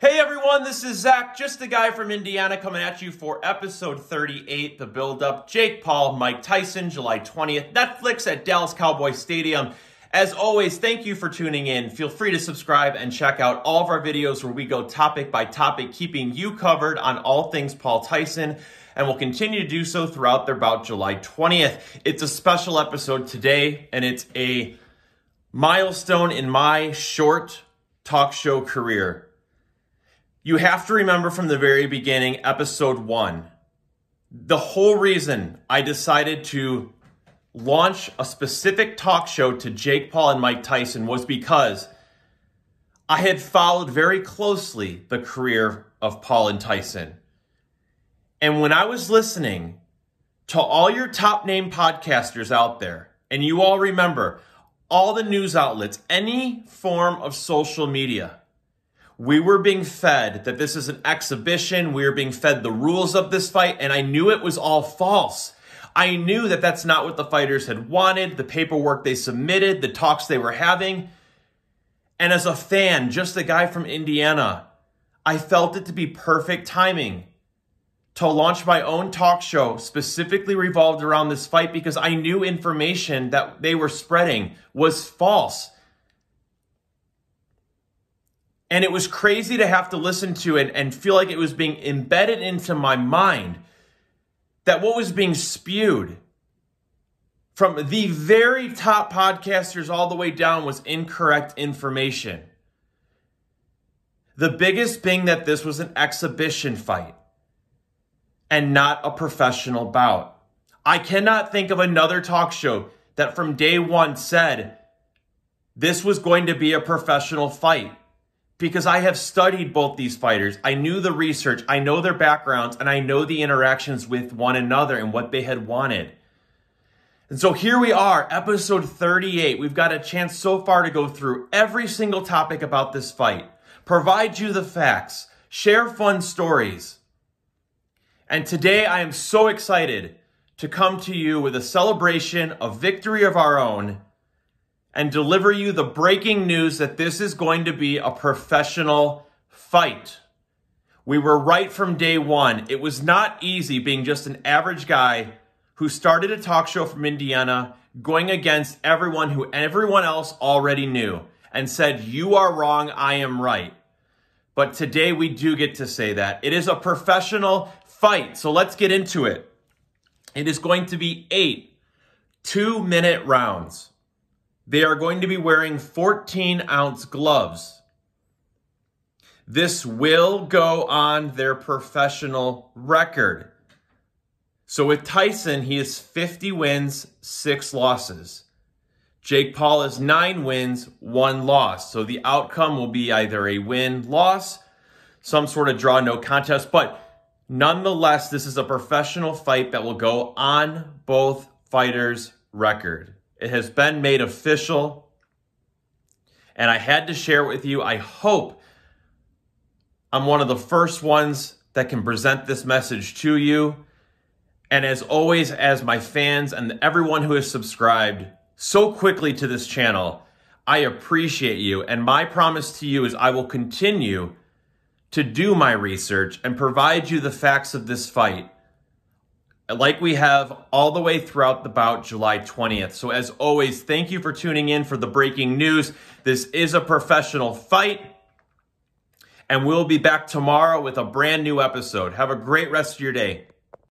Hey everyone, this is Zach, just a guy from Indiana coming at you for episode 38, the build up. Jake Paul, Mike Tyson, July 20th, Netflix at Dallas Cowboy Stadium. As always, thank you for tuning in. Feel free to subscribe and check out all of our videos where we go topic by topic, keeping you covered on all things Paul Tyson, and we'll continue to do so throughout their bout July 20th. It's a special episode today, and it's a milestone in my short talk show career. You have to remember from the very beginning, episode one, the whole reason I decided to launch a specific talk show to Jake Paul and Mike Tyson was because I had followed very closely the career of Paul and Tyson. And when I was listening to all your top name podcasters out there, and you all remember all the news outlets, any form of social media, we were being fed that this is an exhibition. We were being fed the rules of this fight, and I knew it was all false. I knew that that's not what the fighters had wanted, the paperwork they submitted, the talks they were having. And as a fan, just a guy from Indiana, I felt it to be perfect timing to launch my own talk show specifically revolved around this fight because I knew information that they were spreading was false. And it was crazy to have to listen to it and feel like it was being embedded into my mind that what was being spewed from the very top podcasters all the way down was incorrect information. The biggest being that this was an exhibition fight and not a professional bout. I cannot think of another talk show that from day one said this was going to be a professional fight because I have studied both these fighters. I knew the research, I know their backgrounds, and I know the interactions with one another and what they had wanted. And so here we are, episode 38. We've got a chance so far to go through every single topic about this fight, provide you the facts, share fun stories. And today I am so excited to come to you with a celebration of victory of our own and deliver you the breaking news that this is going to be a professional fight. We were right from day one. It was not easy being just an average guy who started a talk show from Indiana going against everyone who everyone else already knew and said, You are wrong, I am right. But today we do get to say that. It is a professional fight. So let's get into it. It is going to be eight two minute rounds. They are going to be wearing 14 ounce gloves. This will go on their professional record. So with Tyson, he is 50 wins, six losses. Jake Paul is nine wins, one loss. So the outcome will be either a win, loss, some sort of draw, no contest. But nonetheless, this is a professional fight that will go on both fighters' record. It has been made official. And I had to share it with you. I hope I'm one of the first ones that can present this message to you. And as always, as my fans and everyone who has subscribed so quickly to this channel, I appreciate you. And my promise to you is I will continue to do my research and provide you the facts of this fight like we have all the way throughout the bout July 20th. So as always, thank you for tuning in for the breaking news. This is a professional fight. And we'll be back tomorrow with a brand new episode. Have a great rest of your day.